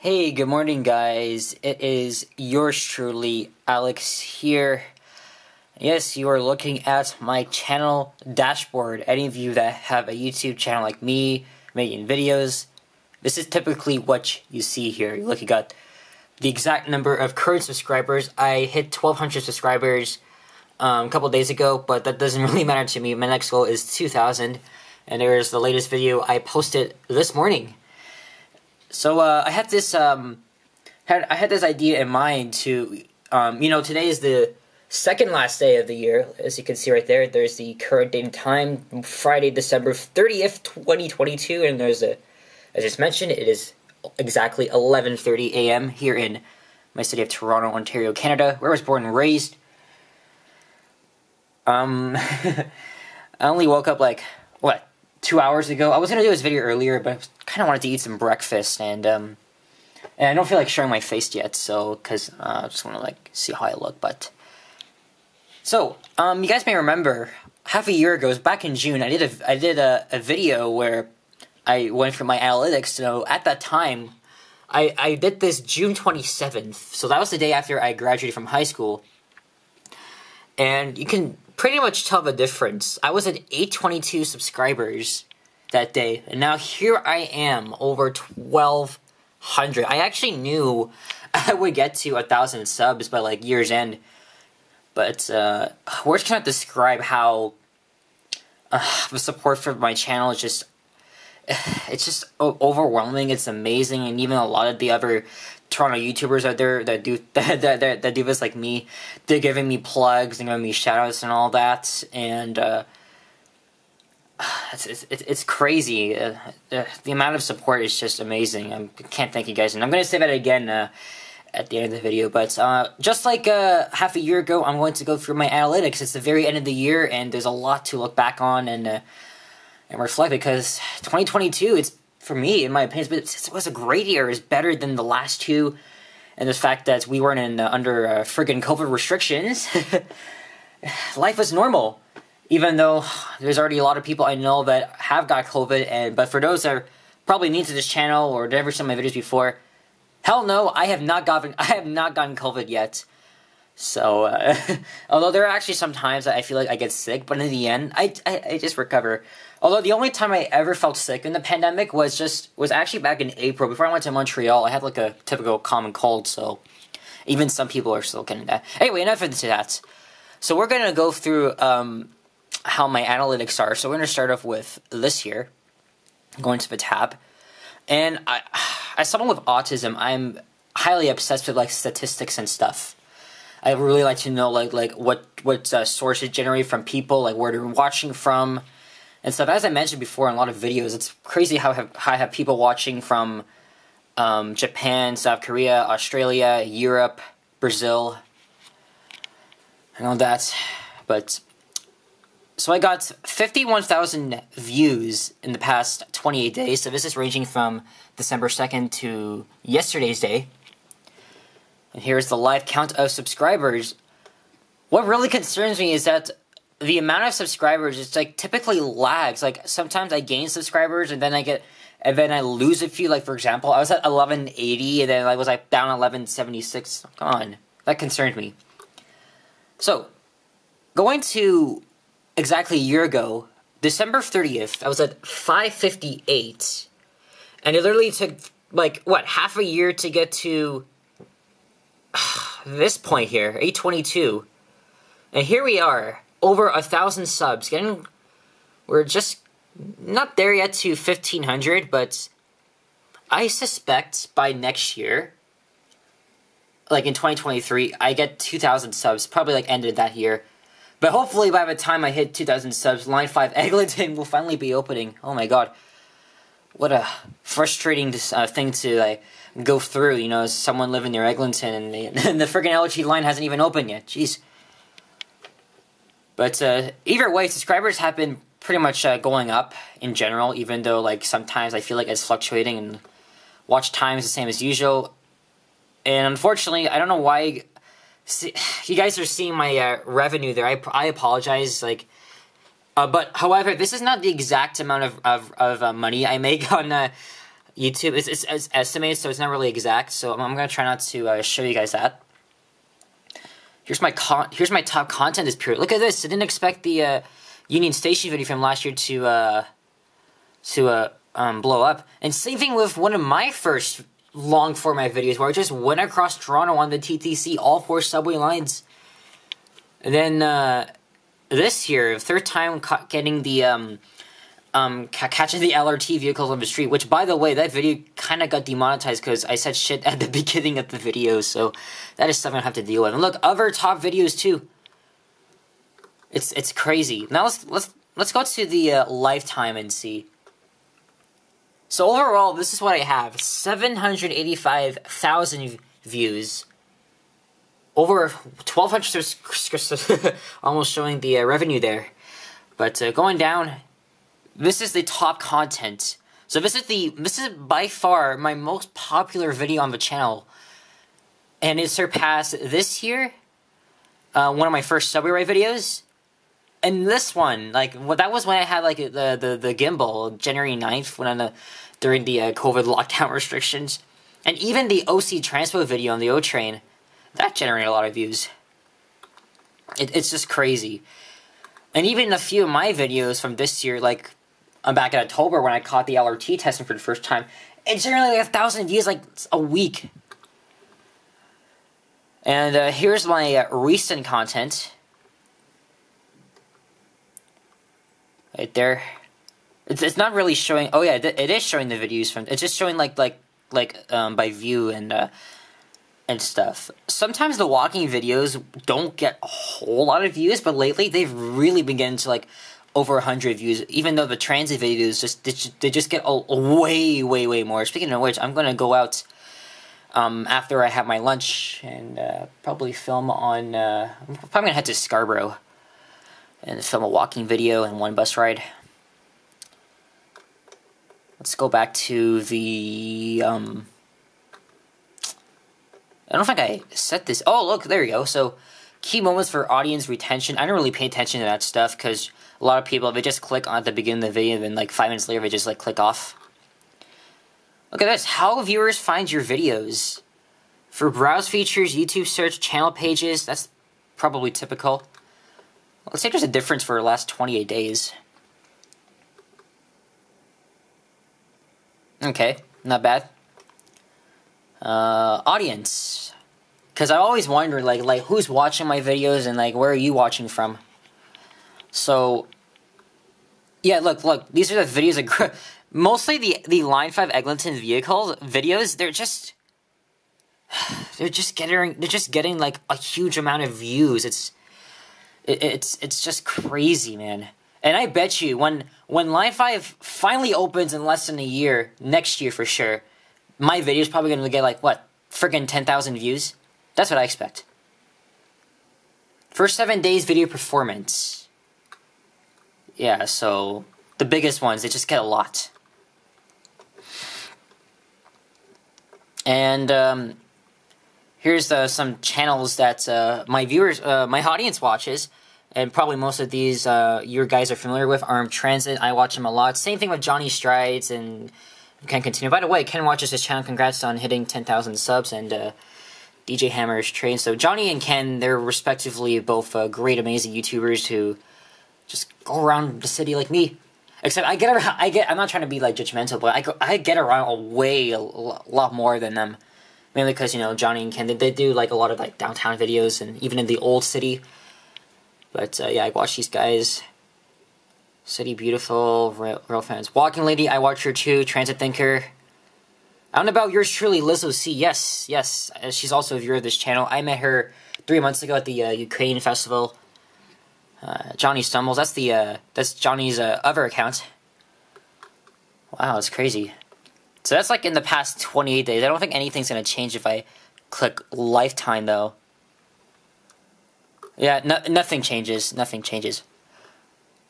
Hey, good morning, guys. It is yours truly, Alex here. Yes, you are looking at my channel dashboard. Any of you that have a YouTube channel like me, making videos, this is typically what you see here. You look, you got the exact number of current subscribers. I hit 1,200 subscribers um, a couple days ago, but that doesn't really matter to me. My next goal is 2,000, and there's the latest video I posted this morning. So uh, I had this um, had I had this idea in mind to um, you know today is the second last day of the year as you can see right there. There's the current date and time Friday December thirtieth, twenty twenty two, and there's a as I just mentioned it is exactly eleven thirty a.m. here in my city of Toronto, Ontario, Canada, where I was born and raised. Um, I only woke up like what two hours ago. I was gonna do this video earlier, but kind of wanted to eat some breakfast, and um, and I don't feel like showing my face yet, so because uh, I just want to like see how I look. But so um, you guys may remember half a year ago, it was back in June. I did a I did a, a video where I went through my analytics. So at that time, I I did this June twenty seventh. So that was the day after I graduated from high school, and you can pretty much tell the difference. I was at 822 subscribers that day, and now here I am over 1200. I actually knew I would get to a thousand subs by like year's end, but uh, words cannot describe how uh, the support for my channel is just it's just overwhelming. It's amazing, and even a lot of the other Toronto YouTubers out there that do that, that, that, that do this like me, they're giving me plugs and giving me shoutouts and all that, and uh, it's, it's, it's crazy. Uh, uh, the amount of support is just amazing. I can't thank you guys, and I'm gonna say that again uh, at the end of the video. But uh, just like uh, half a year ago, I'm going to go through my analytics. It's the very end of the year, and there's a lot to look back on and uh, and reflect because 2022, it's for me, in my opinion, it was a great year. It's better than the last two, and the fact that we weren't in under friggin' COVID restrictions. Life was normal even though there's already a lot of people I know that have got COVID, and but for those that are probably new to this channel or never seen my videos before, hell no, I have not gotten I have not gotten COVID yet. So, uh, although there are actually some times that I feel like I get sick, but in the end, I, I, I just recover. Although the only time I ever felt sick in the pandemic was just was actually back in April before I went to Montreal. I had like a typical common cold, so even some people are still getting that. Anyway, enough of that. So we're gonna go through um, how my analytics are. So we're going to start off with this here, going to the tab. And I, as someone with autism, I'm highly obsessed with like statistics and stuff. I really like to know like like what what uh, sources generate from people, like where they're watching from, and stuff. As I mentioned before in a lot of videos, it's crazy how, have, how I have people watching from um, Japan, South Korea, Australia, Europe, Brazil, and all that. But so I got 51,000 views in the past 28 days. So this is ranging from December 2nd to yesterday's day. And here's the live count of subscribers. What really concerns me is that the amount of subscribers it's like typically lags. Like sometimes I gain subscribers and then I get and then I lose a few. Like for example, I was at 1180 and then I was like down 1176. Come on, that concerned me. So going to exactly a year ago, December 30th, I was at 558. And it literally took, like, what, half a year to get to this point here, 822. And here we are, over a thousand subs. Getting, we're just not there yet to 1500, but I suspect by next year, like in 2023, I get 2000 subs, probably like ended that year. But hopefully by the time I hit 2,000 subs, Line 5 Eglinton will finally be opening. Oh my god. What a frustrating uh, thing to like go through, you know, someone living near Eglinton and the, and the friggin' LG line hasn't even opened yet. Jeez. But uh, either way, subscribers have been pretty much uh, going up in general, even though like sometimes I feel like it's fluctuating and watch time is the same as usual. And unfortunately, I don't know why see, you guys are seeing my uh, revenue there. I, I apologize. Like, uh, but however, this is not the exact amount of of, of uh, money I make on uh, YouTube. It's, it's, it's, estimated, so it's not really exact. So I'm, I'm gonna try not to uh, show you guys that. Here's my con- here's my top content this period. Look at this. I didn't expect the uh, Union Station video from last year to to um, blow up. And same thing with one of my first long format videos where I just went across Toronto on the TTC, all four subway lines. And then uh, this year, third time getting the um, um, catching the LRT vehicles on the street. Which, by the way, that video kind of got demonetized because I said shit at the beginning of the video. So that is something I have to deal with. And look, other top videos too. It's it's crazy. Now let's let's let's go to the uh, lifetime and see. So overall, this is what I have: seven hundred eighty-five thousand views. Over twelve hundred, almost showing the uh, revenue there. But uh, going down, this is the top content. So this is the this is by far my most popular video on the channel, and it surpassed this year. Uh, one of my first subway ride videos, and this one, like, well, that was when I had like the the the gimbal January 9th when I during the uh, COVID lockdown restrictions, and even the OC transpo video on the O train, that generated a lot of views. It, it's just crazy, and even a few of my videos from this year, like I'm back in October when I caught the LRT testing for the first time, it generated like a thousand views like a week. And uh, here's my uh, recent content. Right there. It's, it's not really showing. Oh yeah, it is showing the videos from. It's just showing like like like um, by view and uh, and stuff. Sometimes the walking videos don't get a whole lot of views, but lately they've really been getting to like over 100 views even though the transit videos just they just get a, a way way way more speaking of which i'm gonna go out um, after i have my lunch and uh, probably film on uh, i'm probably gonna head to scarborough and film a walking video and one bus ride. Let's go back to the. Um, I don't think I set this. Oh, look, there we go. So, key moments for audience retention. I don't really pay attention to that stuff because a lot of people, they just click on at the beginning of the video, and then like five minutes later, they just like click off. Look at this. How viewers find your videos. For browse features, YouTube search, channel pages, that's probably typical. Let's say there's a difference for the last 28 days. Okay, not bad. Uh, audience. Because I always wonder, like, like who's watching my videos and, like, where are you watching from? So, yeah, look, look, these are the videos that... Mostly the, the Line 5 Eglinton vehicles videos, they're just... They're just getting, they're just getting, like, a huge amount of views. It's it, it's it's just crazy, man. And I bet you when when Line Five finally opens in less than a year, next year for sure, my video is probably going to get like what friggin' ten thousand views. That's what I expect. First seven days video performance. Yeah, so the biggest ones they just get a lot. And um, here's uh, some channels that uh, my viewers, uh, my audience watches, and probably most of these uh, your guys are familiar with. Armed Transit, I watch them a lot. Same thing with Johnny Strides and Ken Continuum. By the way, Ken watches his channel. Congrats on hitting 10,000 subs and uh, DJ Hammer's train. So Johnny and Ken, they're respectively both uh, great, amazing YouTubers who just go around the city like me. Except I get around, I get. I'm not trying to be like judgmental, but I go, I get around a way a lot more than them mainly because you know Johnny and Ken they, they, do like a lot of like downtown videos and even in the old city. But uh, yeah, I watch these guys. City Beautiful, real, fans. Walking Lady, I watch her too. Transit Thinker. I don't know about yours truly, Lizzo C. Yes, yes, uh, she's also a viewer of this channel. I met her three months ago at the uh, Ukraine festival. Uh, Johnny Stumbles. That's the uh, that's Johnny's uh, other account. Wow, that's crazy. So that's like in the past 28 days. I don't think anything's going to change if I click lifetime though. Yeah, no, nothing changes. Nothing changes.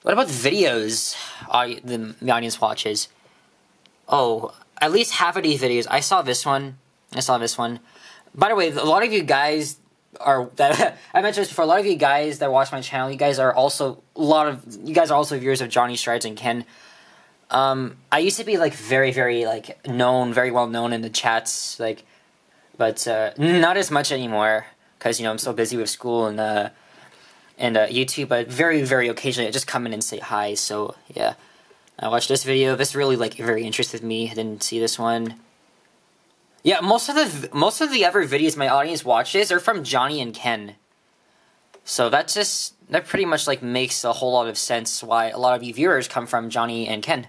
What about the videos the, the audience watches? Oh, at least half of these videos. I saw this one. I saw this one. By the way, a lot of you guys are that I mentioned this before. A lot of you guys that watch my channel, you guys are also a lot of you guys are also viewers of Johnny Strides and Ken. Um, I used to be like very, very like known, very well known in the chats, like, but uh, not as much anymore because you know I'm so busy with school and uh, and uh, YouTube. But very, very occasionally, I just come in and say hi. So yeah, I watched this video. This really like very interested me. I didn't see this one. Yeah, most of the most of the other videos my audience watches are from Johnny and Ken. So that just that pretty much like makes a whole lot of sense why a lot of you viewers come from Johnny and Ken.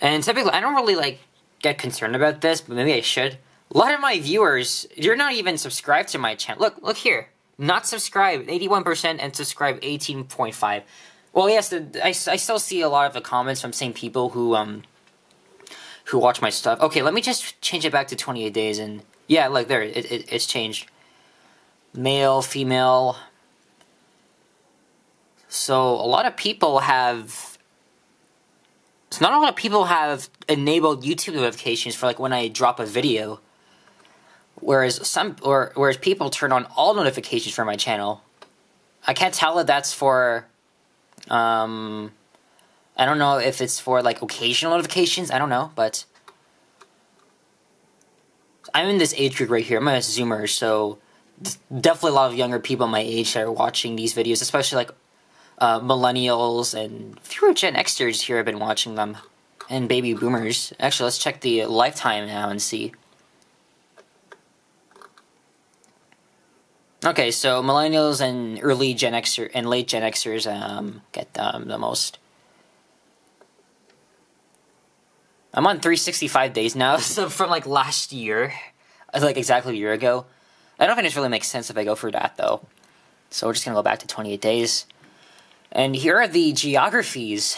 And typically, I don't really like get concerned about this, but maybe I should. A lot of my viewers, you're not even subscribed to my channel. Look, look here. Not subscribed, 81%, and subscribe 18.5. Well, yes, the, I, I still see a lot of the comments from same people who um who watch my stuff. Okay, let me just change it back to 28 days, and yeah, look there, it, it it's changed. Male, female. So a lot of people have. So not a lot of people have enabled YouTube notifications for like when I drop a video. Whereas some or whereas people turn on all notifications for my channel. I can't tell if that's for um I don't know if it's for like occasional notifications. I don't know, but I'm in this age group right here. I'm a Zoomer, so definitely a lot of younger people my age that are watching these videos, especially like uh, millennials and fewer Gen Xers here have been watching them, and baby boomers. Actually, let's check the lifetime now and see. Okay, so millennials and early Gen Xer and late Gen Xers um, get um, the most. I'm on 365 days now, so from like last year, like exactly a year ago. I don't think it really makes sense if I go for that though. So we're just gonna go back to 28 days. And here are the geographies.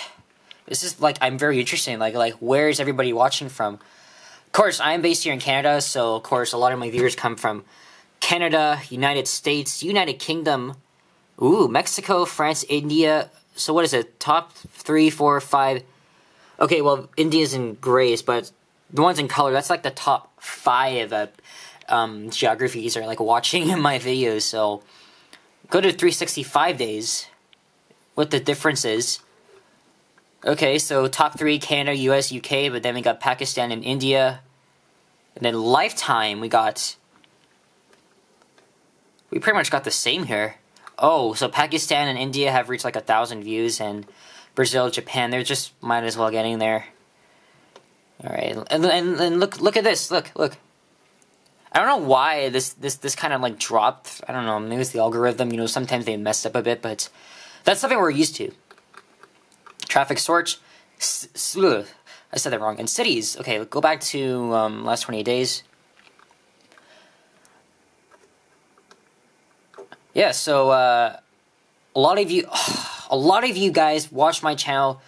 This is like I'm very interested in like like where is everybody watching from? Of course, I'm based here in Canada, so of course a lot of my viewers come from Canada, United States, United Kingdom, ooh, Mexico, France, India. So what is it? Top three, four, five, Okay, well, India's in grays, but the ones in color, that's like the top five uh, um, geographies are like watching in my videos. So go to 365 days. What the difference is. Okay, so top three Canada, US, UK, but then we got Pakistan and India. And then lifetime, we got. We pretty much got the same here. Oh, so Pakistan and India have reached like a thousand views, and Brazil, Japan, they're just might as well getting there. All right, and, and and look look at this. Look look. I don't know why this this this kind of like dropped. I don't know. Maybe it's the algorithm. You know, sometimes they messed up a bit, but that's something we're used to. Traffic search. I said that wrong. And cities. Okay, go back to um, last 28 days. Yeah, so uh, a lot of you. A lot of you guys watch my channel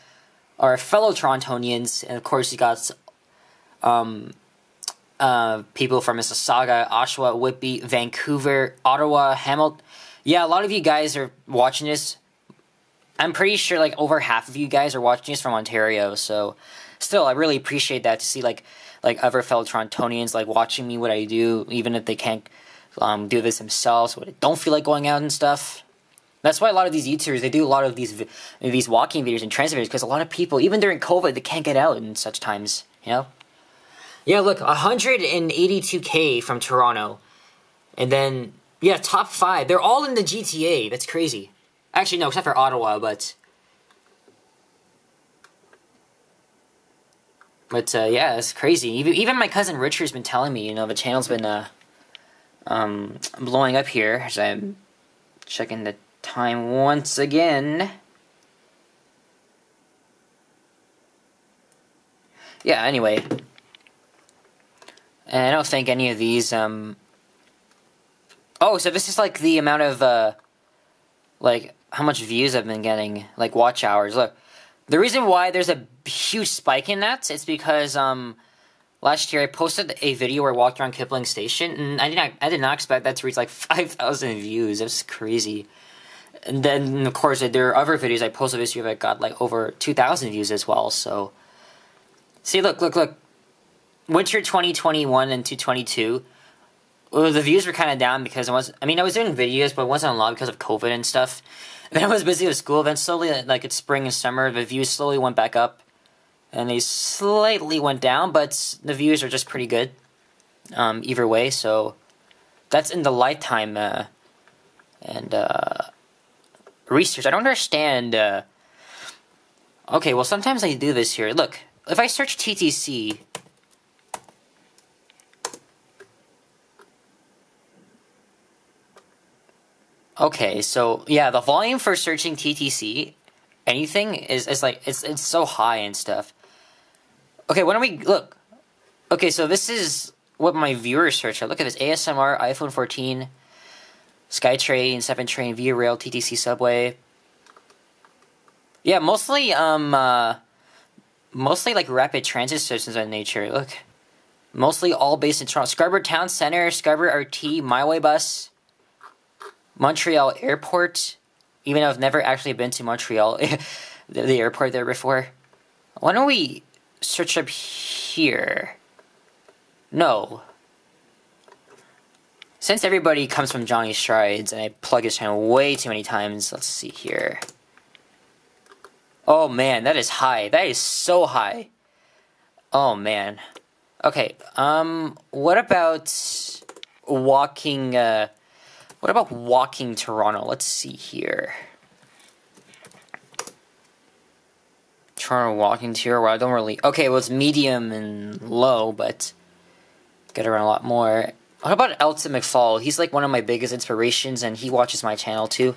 are fellow Torontonians, and of course you got um, uh, people from Mississauga, Oshawa, Whitby, Vancouver, Ottawa, Hamilton. Yeah, a lot of you guys are watching this. I'm pretty sure like over half of you guys are watching this from Ontario. So, still, I really appreciate that to see like like other fellow Torontonians like watching me what I do, even if they can't um, do this themselves, they don't feel like going out and stuff. That's why a lot of these YouTubers they do a lot of these these walking videos and transit videos because a lot of people even during COVID they can't get out in such times. You know. Yeah, look, 182k from Toronto, and then yeah, top five. They're all in the GTA. That's crazy. Actually, no, except for Ottawa, but. But uh, yeah, it's crazy. Even even my cousin Richard's been telling me, you know, the channel's been uh, um, blowing up here as I'm checking the time once again. Yeah, anyway. And I don't think any of these, um... Oh, so this is like the amount of, uh... Like, how much views I've been getting. Like, watch hours. Look. The reason why there's a huge spike in that is because, um... Last year I posted a video where I walked around Kipling Station, and I did not, I did not expect that to reach like 5,000 views. It was crazy and then of course there are other videos I posted this year that got like over 2,000 views as well. So, see, look, look, look. Winter 2021 and 2022, well, the views were kind of down because I was. I mean, I was doing videos, but it wasn't a lot because of COVID and stuff. then I was busy with school. Then slowly, like it's spring and summer, the views slowly went back up, and they slightly went down, but the views are just pretty good. Um, either way, so that's in the lifetime uh, and uh, research. I don't understand. Uh, okay, well sometimes I do this here. Look, if I search TTC. Okay, so yeah, the volume for searching TTC, anything is is like it's it's so high and stuff. Okay, why don't we look? Okay, so this is what my viewers search. For. Look at this: ASMR, iPhone 14, SkyTrain, Seven Train, Via Rail, TTC Subway. Yeah, mostly um, uh, mostly like rapid transit systems of nature. Look, mostly all based in Toronto. Scarborough Town Center, Scarborough RT, MyWay Bus. Montreal Airport, even though I've never actually been to Montreal, the, the airport there before. Why don't we search up here? No. Since everybody comes from Johnny Strides and I plug his channel way too many times, let's see here. Oh man, that is high. That is so high. Oh man. Okay, um, what about walking, uh, what about walking Toronto? Let's see here. Toronto walking tour. where I don't really. Okay, well, it's medium and low, but get around a lot more. What about Elton McFall? He's like one of my biggest inspirations, and he watches my channel too.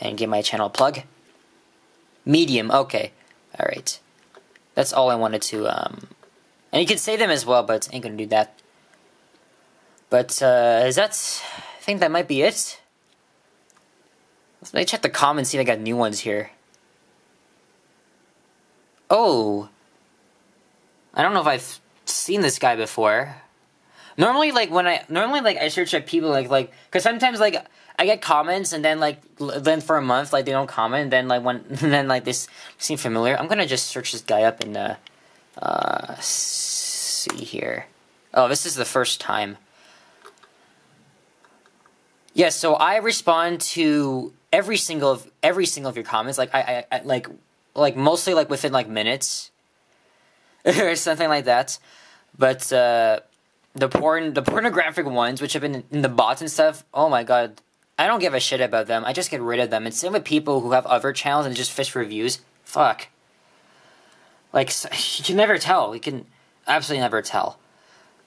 And give my channel a plug. Medium. Okay. All right. That's all I wanted to. Um, and you can say them as well, but ain't gonna do that. But uh, is that I think that might be it. Let me check the comments, see if I got new ones here. Oh. I don't know if I've seen this guy before. Normally, like, when I, normally, like, I search up people, like, like, because sometimes, like, I get comments, and then, like, then for a month, like, they don't comment, then, like, when, then, like, this seem familiar. I'm gonna just search this guy up and, uh, uh, see here. Oh, this is the first time. Yes, so I respond to every single of every single of your comments. Like I, I, I like like mostly like within like minutes or something like that. But uh, the porn the pornographic ones, which have been in the bots and stuff, oh my god. I don't give a shit about them. I just get rid of them. And same with people who have other channels and just fish reviews. Fuck. Like you can never tell. You can absolutely never tell.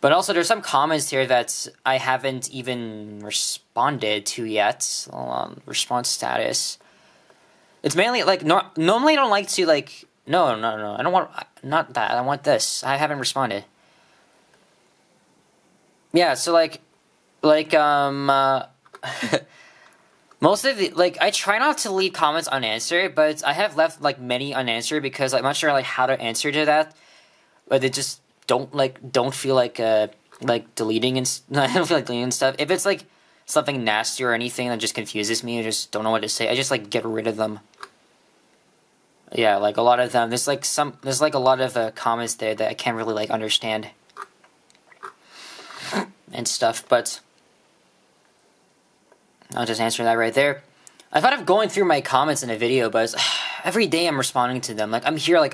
But also, there's some comments here that I haven't even responded to yet. Um, response status. It's mainly like no, normally I don't like to like no no no I don't want not that I want this I haven't responded. Yeah, so like like um uh, most of the like I try not to leave comments unanswered, but I have left like many unanswered because I'm not sure like how to answer to that. But they just don't like don't feel like uh like deleting and I don't feel like deleting stuff. If it's like something nasty or anything that just confuses me, I just don't know what to say. I just like get rid of them. Yeah, like a lot of them. There's like some. There's like a lot of uh, comments there that I can't really like understand and stuff. But I'll just answer that right there. I thought of going through my comments in a video, but every day I'm responding to them. Like I'm here like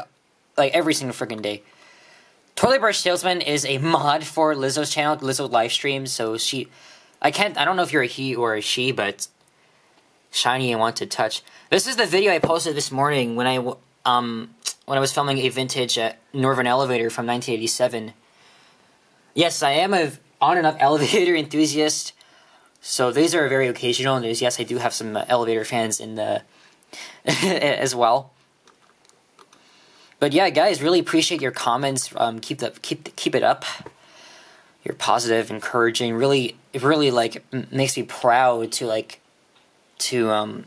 like every single freaking day. Toilet Brush Salesman is a mod for Lizzo's channel, Lizzo live streams. So she, I can't, I don't know if you're a he or a she, but shiny and want to touch. This is the video I posted this morning when I um when I was filming a vintage uh, Northern elevator from 1987. Yes, I am a on and off elevator enthusiast. So these are very occasional news. Yes, I do have some uh, elevator fans in the as well. But yeah, guys, really appreciate your comments. Um, keep the keep keep it up. You're positive, encouraging. Really, it really like makes me proud to like to um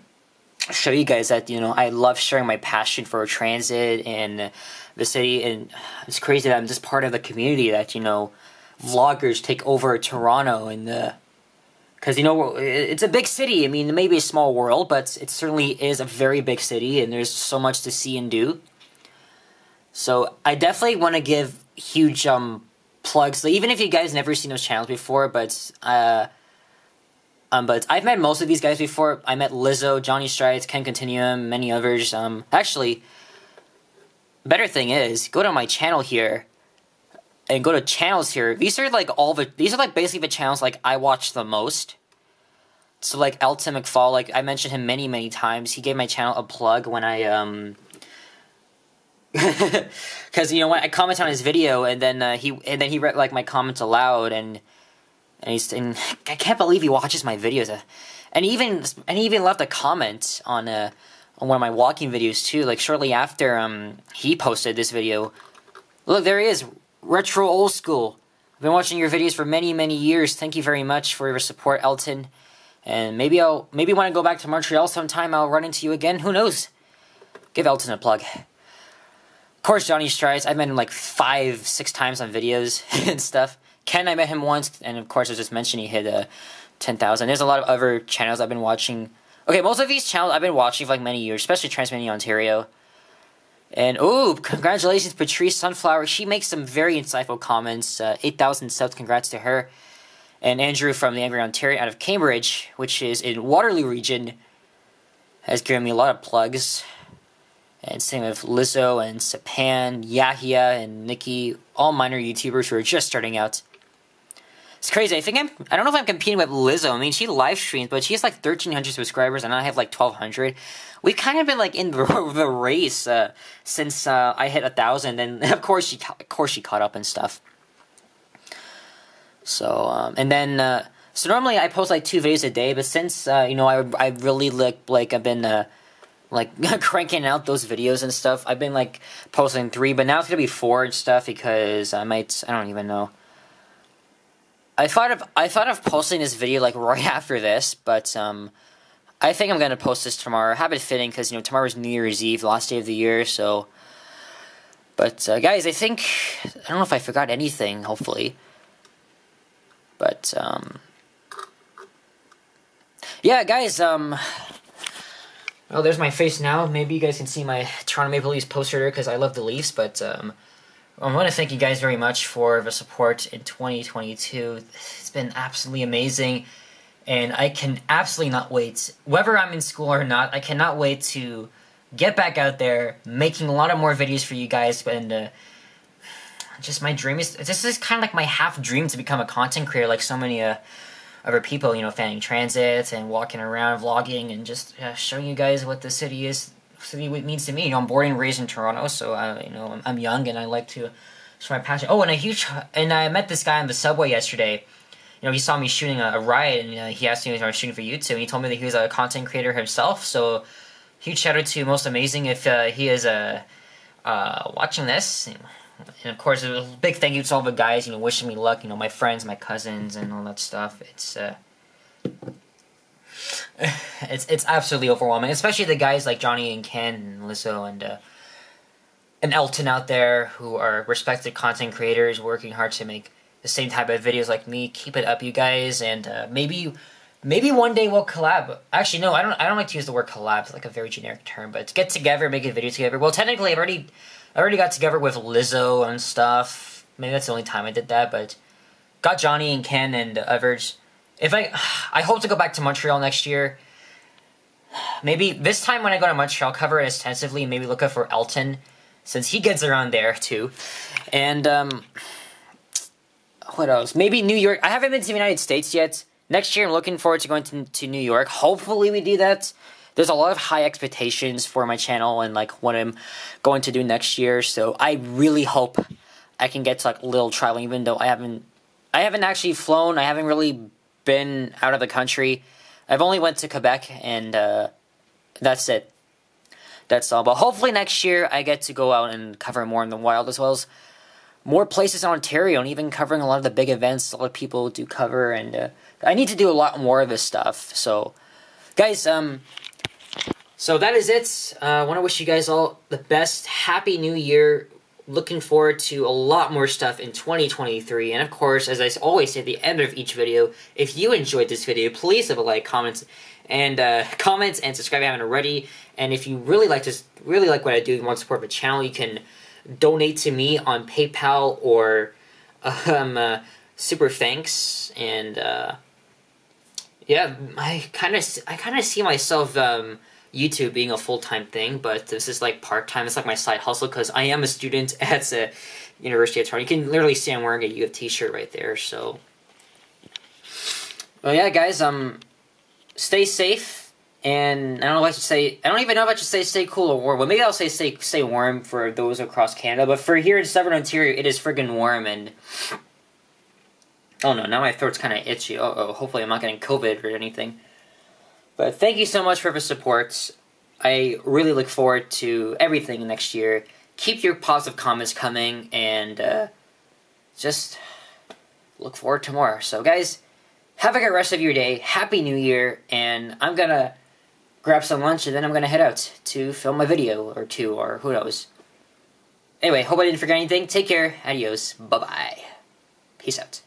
show you guys that you know I love sharing my passion for transit and the city, and it's crazy that I'm just part of the community that you know vloggers take over Toronto and the because you know it's a big city. I mean, maybe a small world, but it certainly is a very big city, and there's so much to see and do. So I definitely want to give huge um plugs. So even if you guys never seen those channels before, but uh, Um, but I've met most of these guys before. I met Lizzo, Johnny Strides, Ken Continuum, many others. Um, actually, better thing is, go to my channel here and go to channels here. These are like all the these are like basically the channels like I watch the most. So like Elton McFall, like I mentioned him many many times. He gave my channel a plug when I um because you know when I comment on his video and then uh, he and then he read like my comments aloud and and he's and I can't believe he watches my videos uh, and even and he even left a comment on uh on one of my walking videos too like shortly after um he posted this video. Look there he is retro old school. I've been watching your videos for many many years. Thank you very much for your support Elton. And maybe I'll maybe when I go back to Montreal sometime I'll run into you again. Who knows? Give Elton a plug of course, Johnny Strides, I've met him like five, six times on videos and stuff. Ken, I met him once, and of course, I just mentioned he hit uh, 10,000. There's a lot of other channels I've been watching. Okay, most of these channels I've been watching for like many years, especially Transmedia Ontario. And oh, congratulations, Patrice Sunflower. She makes some very insightful comments. Uh, 8,000 subs, congrats to her. And Andrew from the Angry Ontario out of Cambridge, which is in Waterloo region, has given me a lot of plugs and same with Lizzo and Sapan, Yahya, and Nikki, all minor YouTubers who are just starting out. It's crazy. I think I'm. I don't know if I'm competing with Lizzo. I mean, she live streams, but she has like 1,300 subscribers, and I have like 1,200. We've kind of been like in the, the race uh, since uh, I hit a thousand, and of course she, of course she caught up and stuff. So, um, and then, uh, so normally I post like two videos a day, but since uh, you know I I really like like I've been uh, like cranking out those videos and stuff. I've been like posting three, but now it's gonna be four and stuff because I might. I don't even know. I thought of I thought of posting this video like right after this, but um, I think I'm gonna post this tomorrow. Have it fitting because you know tomorrow's New Year's Eve, last day of the year. So, but uh, guys, I think I don't know if I forgot anything. Hopefully, but um, yeah, guys. Um, well, there's my face now. Maybe you guys can see my Toronto Maple Leafs poster because I love the Leafs, but um, I want to thank you guys very much for the support in 2022. It's been absolutely amazing, and I can absolutely not wait. Whether I'm in school or not, I cannot wait to get back out there, making a lot of more videos for you guys, and uh, just my dream is this is kind of like my half dream to become a content creator, like so many uh, other people, you know, fanning transit and walking around, vlogging, and just uh, showing you guys what the city is, city means to me. You know, I'm born and raised in Toronto, so uh, you know, I'm, I'm, young and I like to show my passion. Oh, and a huge, and I met this guy on the subway yesterday. You know, he saw me shooting a, a riot, and uh, he asked me if I was shooting for YouTube, and he told me that he was a content creator himself. So, huge shout out to Most Amazing if uh, he is uh, uh, watching this. And of course, a big thank you to all the guys, you know, wishing me luck. You know, my friends, my cousins, and all that stuff. It's uh, it's it's absolutely overwhelming, especially the guys like Johnny and Ken and Lizzo and uh, and Elton out there who are respected content creators working hard to make the same type of videos like me. Keep it up, you guys, and uh, maybe maybe one day we'll collab. Actually, no, I don't. I don't like to use the word collab. It's like a very generic term, but get together, make a video together. Well, technically, I've already I already got together with Lizzo and stuff. Maybe that's the only time I did that, but got Johnny and Ken and Everage. If I, I hope to go back to Montreal next year. Maybe this time when I go to Montreal, I'll cover it extensively. And maybe look up for Elton, since he gets around there too. And um, what else? Maybe New York. I haven't been to the United States yet. Next year, I'm looking forward to going to, to New York. Hopefully, we do that there's a lot of high expectations for my channel and like what I'm going to do next year. So I really hope I can get to like a little traveling, even though I haven't I haven't actually flown. I haven't really been out of the country. I've only went to Quebec and uh, that's it. That's all. But hopefully next year I get to go out and cover more in the wild as well as more places in Ontario and even covering a lot of the big events a lot of people do cover and uh, I need to do a lot more of this stuff. So guys, um so that is it. Uh, I want to wish you guys all the best. Happy New Year. Looking forward to a lot more stuff in 2023. And of course, as I always say at the end of each video, if you enjoyed this video, please leave a like, comments, and uh, comments and subscribe if you haven't already. And if you really like this, really like what I do, and want to support the channel, you can donate to me on PayPal or um, uh, Super Thanks. And uh, yeah, I kind of I kind of see myself um, YouTube being a full time thing, but this is like part time. It's like my side hustle because I am a student at the University of Toronto. You can literally see I'm wearing a U of T shirt right there. So, well, yeah, guys, um, stay safe, and I don't know what to say. I don't even know if I should say stay cool or warm. Well, maybe I'll say stay stay warm for those across Canada, but for here in Southern Ontario, it is friggin' warm and. Oh no, now my throat's kind of itchy. Uh oh, hopefully I'm not getting COVID or anything. But thank you so much for the support. I really look forward to everything next year. Keep your positive comments coming and uh, just look forward to more. So, guys, have a good rest of your day. Happy New Year. And I'm going to grab some lunch and then I'm to head out to film my video or two or who knows. Anyway, hope I didn't forget anything. Take care. Adios. Bye bye. Peace out.